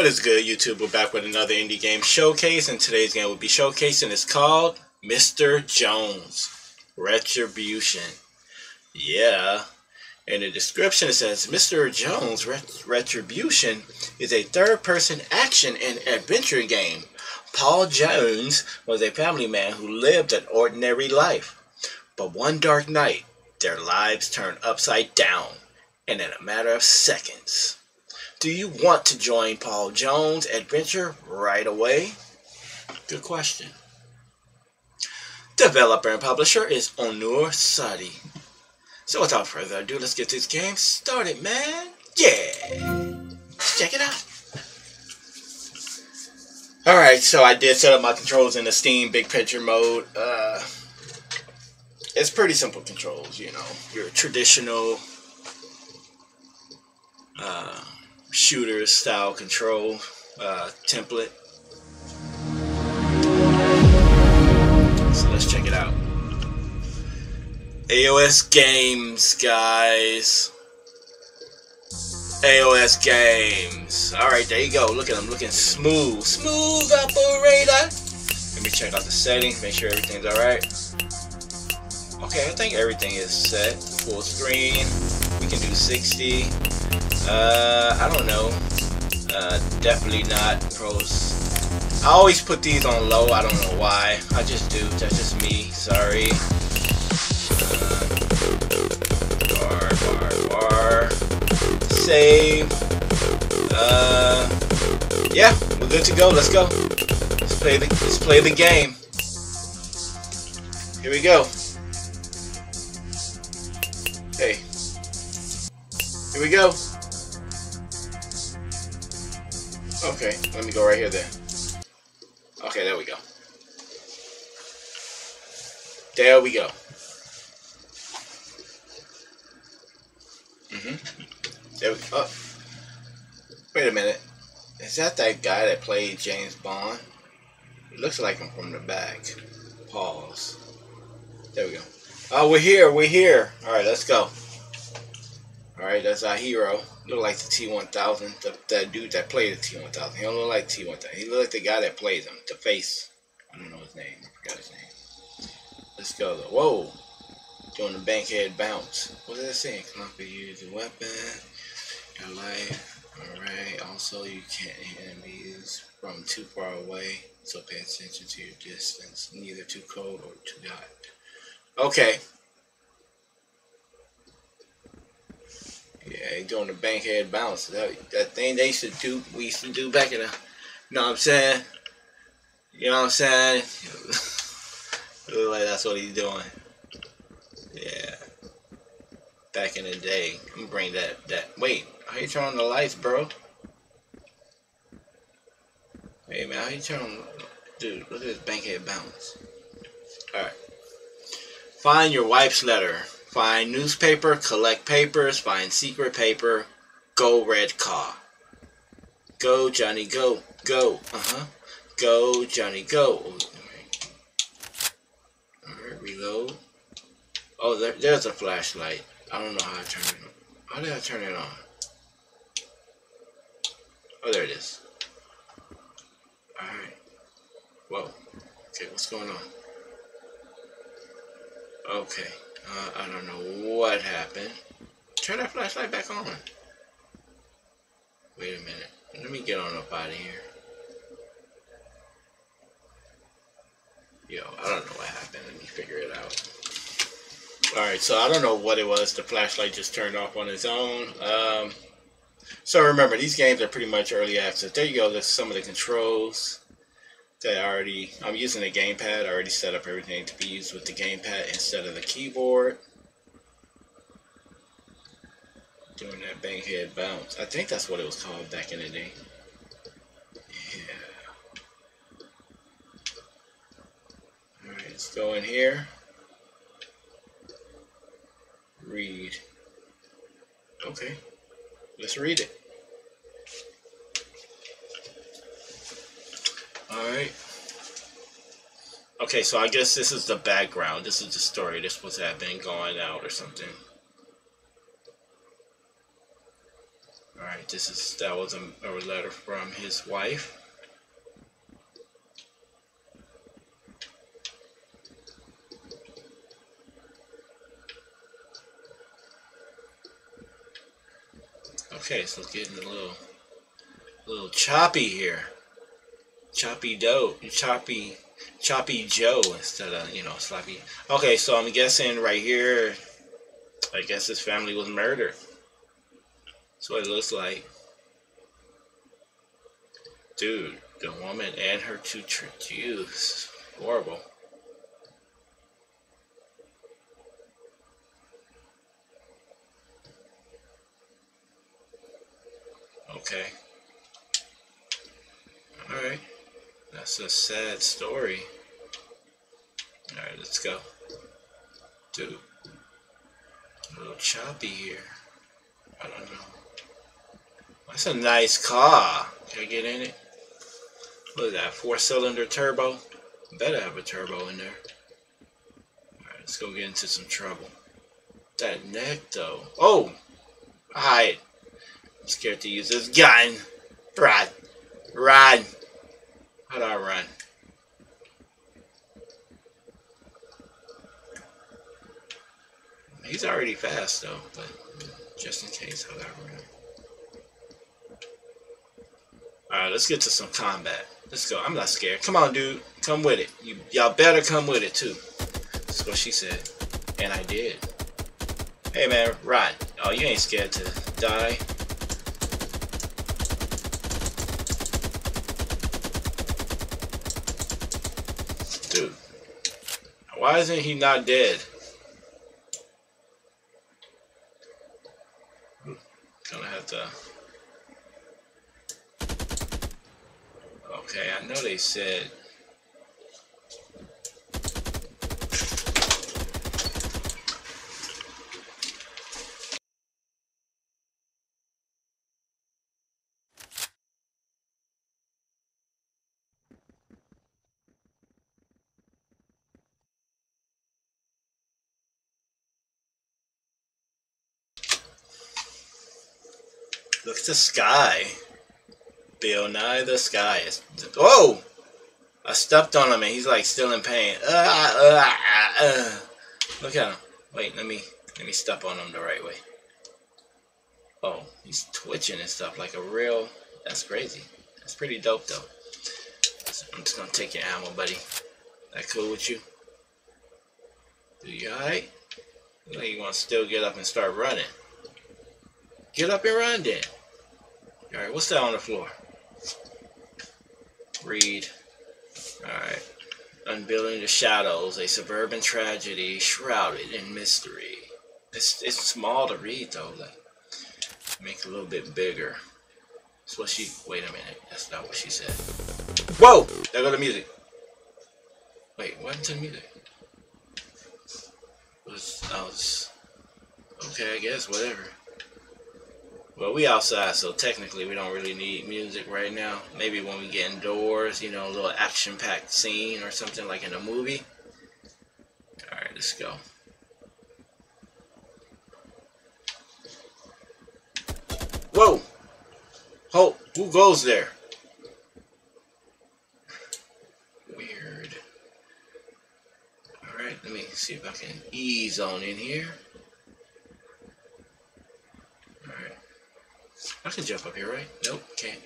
What is good, YouTube? We're back with another indie game showcase, and today's game we'll be showcasing. It's called Mr. Jones Retribution. Yeah. In the description, it says Mr. Jones Ret- Retribution is a third person action and adventure game. Paul Jones was a family man who lived an ordinary life. But one dark night, their lives turned upside down, and in a matter of seconds. Do you want to join Paul Jones' adventure right away? Good question. Developer and publisher is Onur Sadi. So without further ado, let's get this game started, man. Yeah. Let's check it out. Alright, so I did set up my controls in the Steam Big Picture mode. Uh, it's pretty simple controls, you know. Your traditional uh, shooter style control uh, template. So let's check it out. AOS Games, guys. AOS Games. Alright, there you go. Look at them looking smooth. Smooth operator. Let me check out the settings, make sure everything's alright. Okay, I think everything is set. Full screen. We can do 60. Uh, I don't know. Uh, definitely not pros. I always put these on low. I don't know why. I just do. That's just me. Sorry. Bar, bar, bar. Save. Uh, yeah, we're good to go. Let's go. Let's play the. Let's play the game. Here we go. Hey. Here we go. Okay, let me go right here then. Okay, there we go. There we go. Mm-hmm. There we go. Oh. Wait a minute. Is that that guy that played James Bond? It looks like him from the back. Pause. There we go. Oh, we're here. We're here. All right, let's go. All right, that's our hero. Look like the T1000. The, that dude that played the T1000. He don't look like T1000. He look like the guy that plays him. The face. I don't know his name. I forgot his name. Let's go. Though. Whoa. Doing the bankhead bounce. What did saying? say? Come up and use a weapon. Your life. Alright. Also, you can't hit enemies from too far away. So pay attention to your distance. Neither too cold or too hot. Okay. Yeah, he doing the bankhead bounce. That, that thing they used to do, we used to do back in the, you know what I'm saying? You know what I'm saying? Look like that's what he's doing. Yeah. Back in the day. I'm bring that, that, wait, how you turn on the lights, bro? Hey man, how you turn on, dude, look at this bankhead bounce. Alright. Find your wife's letter. Find newspaper, collect papers, find secret paper, go red car. Go Johnny, go, go, uh-huh. Go Johnny, go. Alright, Alright, reload. Oh, there, there's a flashlight. I don't know how I turn it on. How did I turn it on? Oh, there it is. Alright. Whoa. Okay, what's going on? Okay. Uh, I don't know what happened. Turn that flashlight back on. Wait a minute. Let me get on up out of here. Yo, I don't know what happened. Let me figure it out. Alright, so I don't know what it was. The flashlight just turned off on its own. Um, so remember, these games are pretty much early access. There you go. There's some of the controls that I already, I'm using a gamepad. I already set up everything to be used with the gamepad instead of the keyboard. Doing that bankhead bounce. I think that's what it was called back in the day. Yeah. Alright, let's go in here. Read. Okay. Let's read it. Alright. Okay, so I guess this is the background. This is the story. This was happening going out or something. Alright, this is that was a, a letter from his wife. Okay, so getting a little, a little choppy here. Choppy dough, choppy, choppy Joe instead of you know sloppy. Okay, so I'm guessing right here. I guess his family was murdered. That's what it looks like. Dude, the woman and her two Jews. Horrible. Okay. Alright. That's a sad story. Alright, let's go. Dude. A little choppy here. I don't know. That's a nice car. Can I get in it? What is that? Four cylinder turbo? Better have a turbo in there. Alright, let's go get into some trouble. That neck though. Oh! Hide. I'm scared to use this gun. Run. Run. How do I run? He's already fast though, but just in case, how do I run? Alright, let's get to some combat. Let's go. I'm not scared. Come on, dude. Come with it. Y'all better come with it too. That's what she said. And I did. Hey man, ride. Oh, you ain't scared to die. Dude. Why isn't he not dead? Hmm. Gonna have to Okay, I know they said Look at the sky. Bill Nye the sky is. Whoa! I stepped on him and he's like still in pain. Uh, uh, uh, Look at him. Wait, let me let me step on him the right way. Oh, he's twitching and stuff like a real. That's crazy. That's pretty dope though. So I'm just gonna take your ammo, buddy. That cool with you? Do you alright? Like you want to still get up and start running. Get up and run then. Alright, what's that on the floor? Read. Alright. Unveiling the Shadows, a suburban tragedy shrouded in mystery. It's, it's small to read though. Like, make it a little bit bigger. That's what she. Wait a minute. That's not what she said. Whoa! There go the music. Wait, what to the music? Was, I was. Okay, I guess, whatever. Well, we outside, so technically we don't really need music right now. Maybe when we get indoors, you know, a little action-packed scene or something like in a movie. Alright, let's go. Whoa! Oh, who goes there? Weird. Alright, let me see if I can ease on in here. I can jump up here, right? Nope, can't.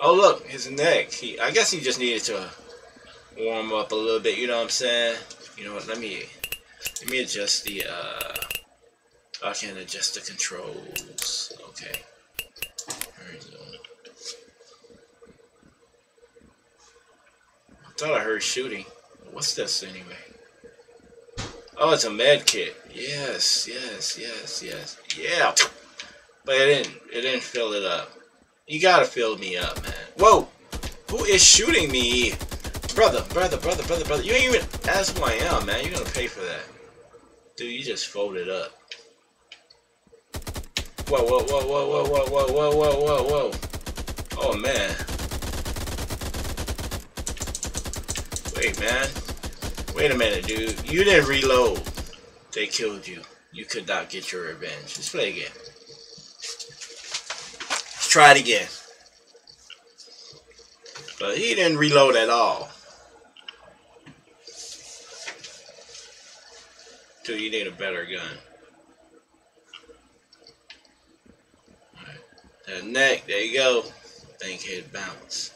Oh look, his neck. He I guess he just needed to warm up a little bit, you know what I'm saying? You know what, let me let me adjust the uh I can adjust the controls. Okay. I thought I heard shooting. What's this anyway? Oh, it's a med kit. Yes, yes, yes, yes. Yeah. But it didn't it didn't fill it up. You gotta fill me up, man. Whoa! Who is shooting me? Brother, brother, brother, brother, brother. You ain't even ask who I am, man. You're gonna pay for that. Dude, you just folded up. Whoa, whoa, whoa, whoa, whoa, whoa, whoa, whoa, whoa, whoa, whoa. Oh, man. Wait, man. Wait a minute, dude. You didn't reload. They killed you. You could not get your revenge. Let's play again. Try it again. But he didn't reload at all. Dude, you need a better gun. That neck, there you go. Think head bounce.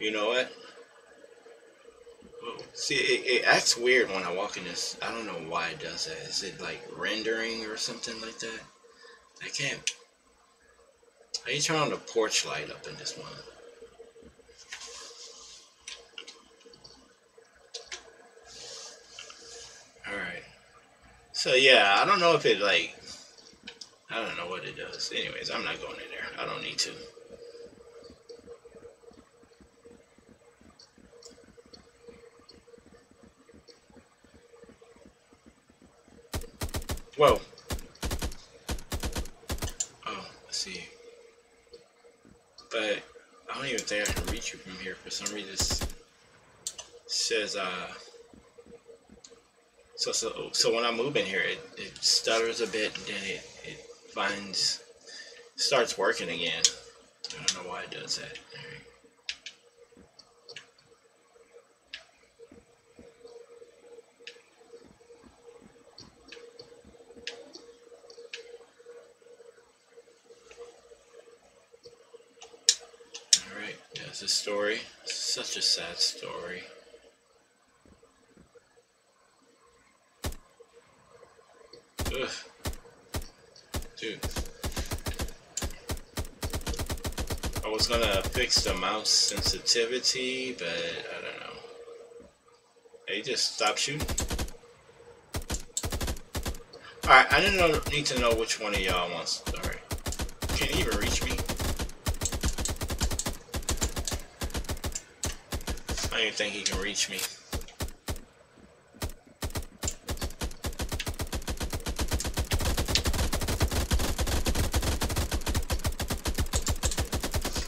You know what? See, it, it, acts weird when I walk in this. I don't know why it does that. Is it like rendering or something like that? I can't. How you turn on the porch light up in this one? Alright. So yeah, I don't know if it like I don't know what it does. Anyways, I'm not going in there. I don't need to. Whoa. Oh, I see. But I don't even think I can reach you from here for some reason. Says, uh, so, so, so when I move in here, it, it stutters a bit and then it, it finds, starts working again. I don't know why it does that. It's a story. Such a sad story. Ugh. Dude. I was gonna fix the mouse sensitivity, but I don't know. Hey, just stop shooting. Alright, I didn't know, need to know which one of y'all wants. Alright. Can't even reach me. I don't think he can reach me.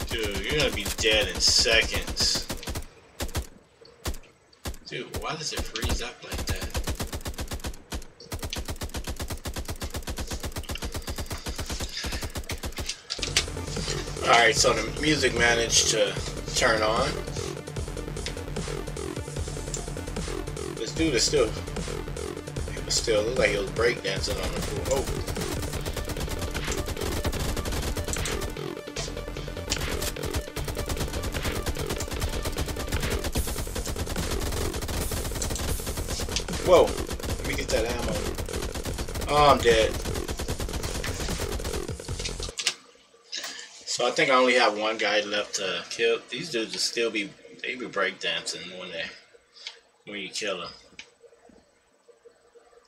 Dude, you're gonna be dead in seconds. Dude, why does it freeze up like that? Alright, so the music managed to turn on. Dude is still, he was still look like he was breakdancing on the floor. Oh. Whoa, let me get that ammo. Oh, I'm dead. So I think I only have one guy left to kill. These dudes will still be, they be breakdancing when they, when you kill him.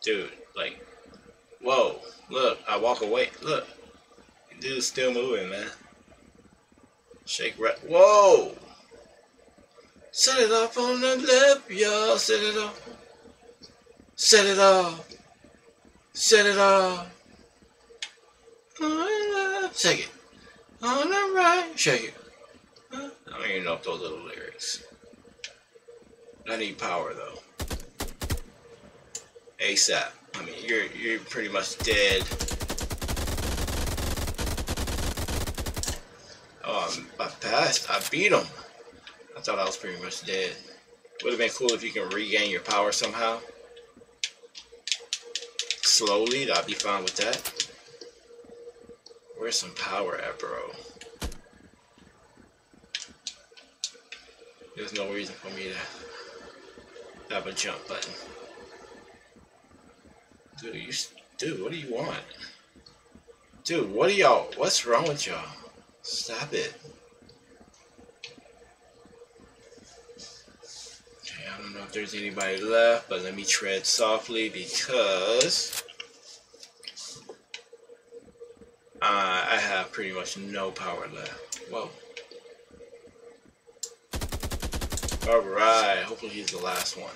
dude, like, whoa, look, I walk away, look, dude's still moving, man. Shake right, whoa! Set it off on the left, y'all, set it off. Set it off. Set it off. On the left, shake it. On the right, shake it. I don't even know if those are the lyrics. I need power though. ASAP. I mean, you're you're pretty much dead. Oh, I passed. I beat him. I thought I was pretty much dead. Would have been cool if you can regain your power somehow. Slowly, I'd be fine with that. Where's some power at, bro? There's no reason for me to have a jump button. Dude, you, dude, what do you want? Dude, what are y'all, what's wrong with y'all? Stop it. Okay, I don't know if there's anybody left, but let me tread softly because uh, I have pretty much no power left. Whoa. All right. Hopefully he's the last one.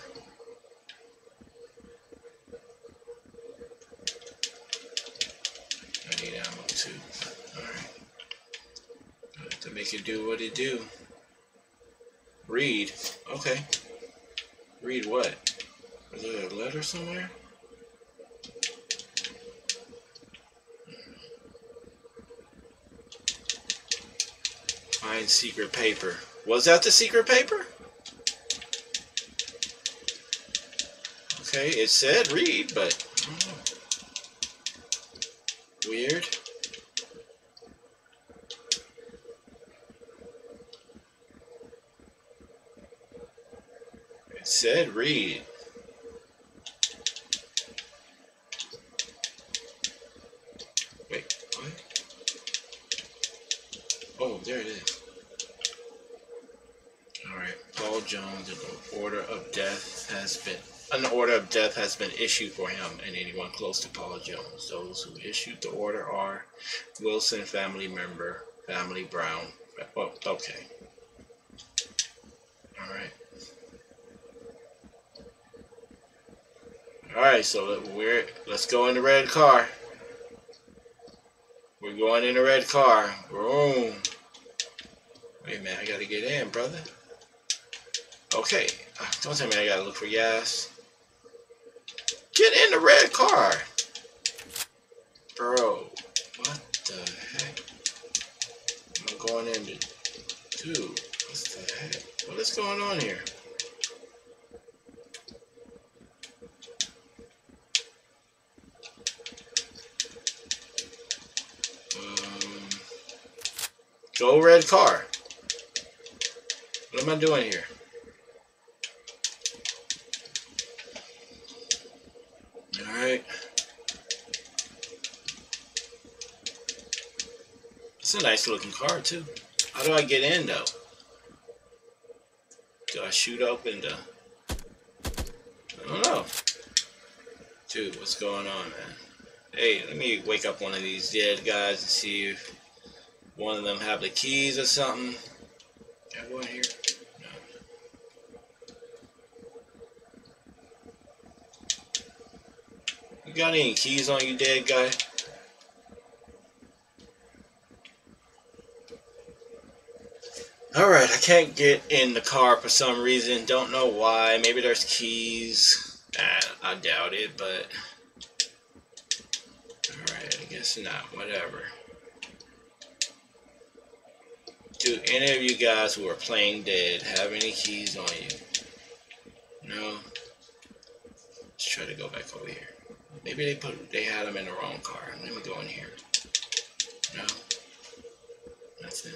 I need ammo too. All right. to make it do what it do. Read. Okay. Read what? Is there a letter somewhere? Find secret paper. Was that the secret paper? Okay, it said read, but weird. It said read. Wait, what? Oh, there it is. Alright, Paul Jones, the order of death has been an order of death has been issued for him and anyone close to Paula Jones. Those who issued the order are Wilson family member, family Brown. Oh, okay. Alright. Alright, so we're let's go in the red car. We're going in the red car. Boom. Wait minute, I gotta get in, brother. Okay. Uh, don't tell me I gotta look for gas. Get in the red car. Bro, what the heck? Am going into two? What's the heck? What is going on here? Um, go red car. What am I doing here? Alright. It's a nice looking car too. How do I get in though? Do I shoot open the I don't know. Dude, what's going on, man? Hey, let me wake up one of these dead guys and see if one of them have the keys or something. Can I go in here? No. You got any keys on you, dead guy? Alright, I can't get in the car for some reason. Don't know why. Maybe there's keys. I doubt it, but... Alright, I guess not. Whatever. Do any of you guys who are playing dead have any keys on you? No? Let's try to go back over here. Maybe they put they had them in the wrong car. Let me go in here. No? That's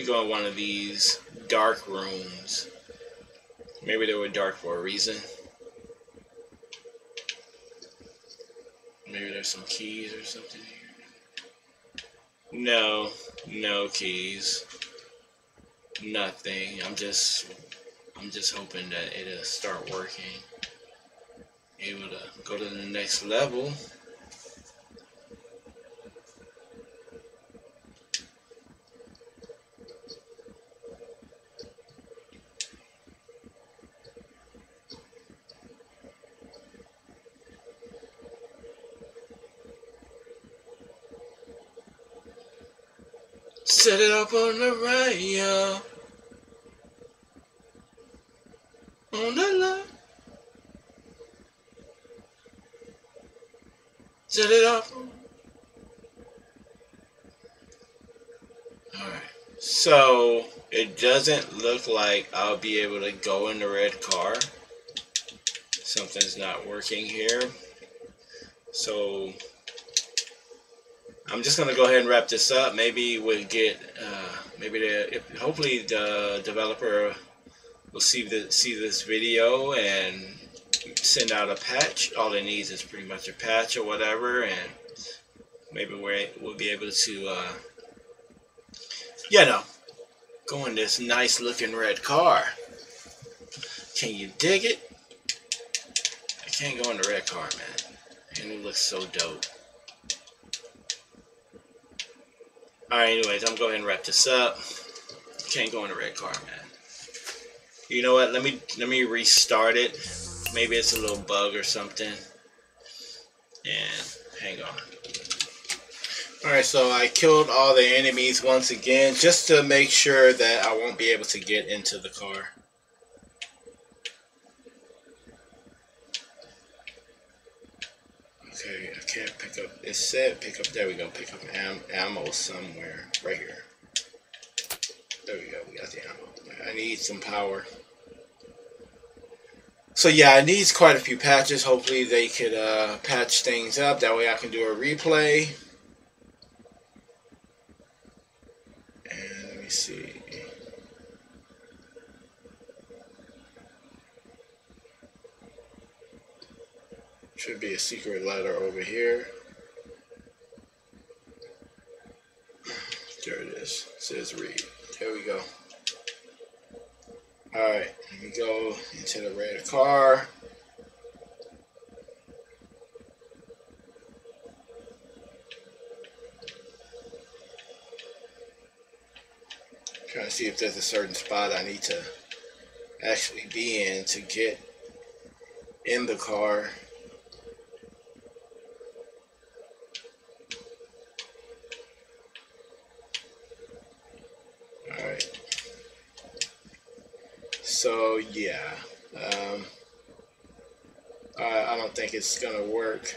me go in one of these dark rooms. Maybe they were dark for a reason. Maybe there's some keys or something here. No, no keys. Nothing. I'm just I'm just hoping that it'll start working. Able to go to the next level. Set it up on the radio. On the line. Set it up. Alright. So, it doesn't look like I'll be able to go in the red car. Something's not working here. So, I'm just gonna go ahead and wrap this up. Maybe we'll get, uh, maybe the, if, hopefully the developer will see the see this video and send out a patch. All it needs is pretty much a patch or whatever, and maybe we we'll be able to, uh, you know, go in this nice looking red car. Can you dig it? I can't go in the red car, man. And it looks so dope. Alright, anyways, I'm going to wrap this up. Can't go in a red car, man. You know what? Let me let me restart it. Maybe it's a little bug or something. And hang on. Alright, so I killed all the enemies once again just to make sure that I won't be able to get into the car. It said pick up. There we go. Pick up am, ammo somewhere. Right here. There we go. We got the ammo. I need some power. So yeah, it needs quite a few patches. Hopefully they could uh, patch things up. That way I can do a replay. And let me see. Should be a secret letter over here. There it is. It says read. There we go. Alright, let me go into the red car. Trying to see if there's a certain spot I need to actually be in to get in the car. So yeah, um, I, I don't think it's gonna work.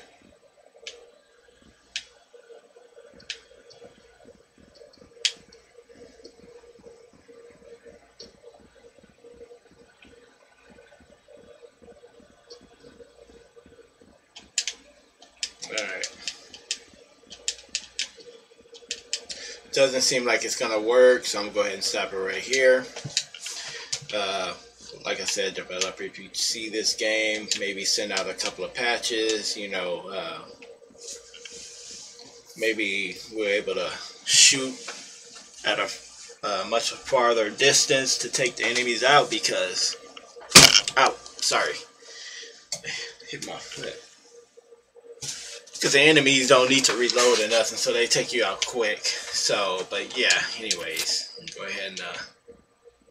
Alright. Doesn't seem like it's gonna work, so I'm gonna go ahead and stop it right here uh, like I said, developer, if you see this game, maybe send out a couple of patches, you know, uh, maybe we're able to shoot at a uh, much farther distance to take the enemies out because, oh, sorry, hit my foot. Because the enemies don't need to reload or nothing, so they take you out quick. So, but yeah, anyways, go ahead and uh,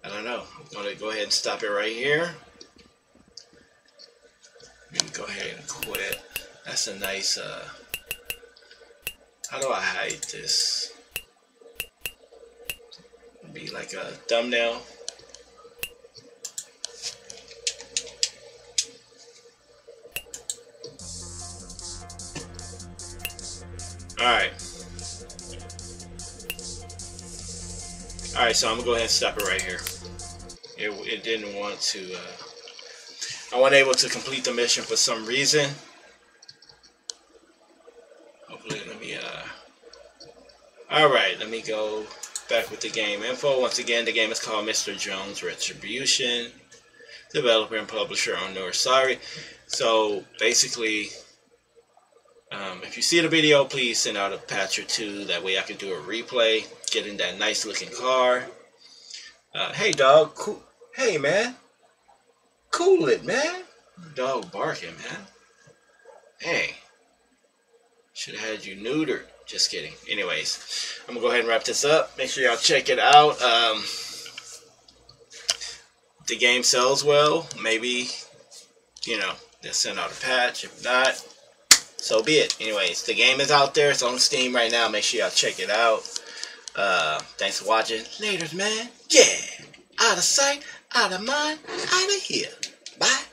I don't know. I'm going to go ahead and stop it right here. And go ahead and quit. That's a nice, uh, how do I hide this? Be like a thumbnail. Alright. Alright, so I'm going to go ahead and stop it right here. It, it didn't want to... Uh, I wasn't able to complete the mission for some reason. Hopefully, let me... Uh, Alright, let me go back with the game info. Once again, the game is called Mr. Jones Retribution. Developer and publisher Onur Sari. So, basically, um, if you see the video, please send out a patch or two. That way I can do a replay, get in that nice looking car. Uh, hey, dog. Cool. Hey, man. Cool it, man. Dog barking, man. Hey. Should have had you neutered. Just kidding. Anyways, I'm going to go ahead and wrap this up. Make sure y'all check it out. Um, the game sells well. Maybe, you know, they'll send out a patch. If not, so be it. Anyways, the game is out there. It's on Steam right now. Make sure y'all check it out. Uh, thanks for watching. Laters, man. Yeah. Out of sight, out of mind, out of here. Bye.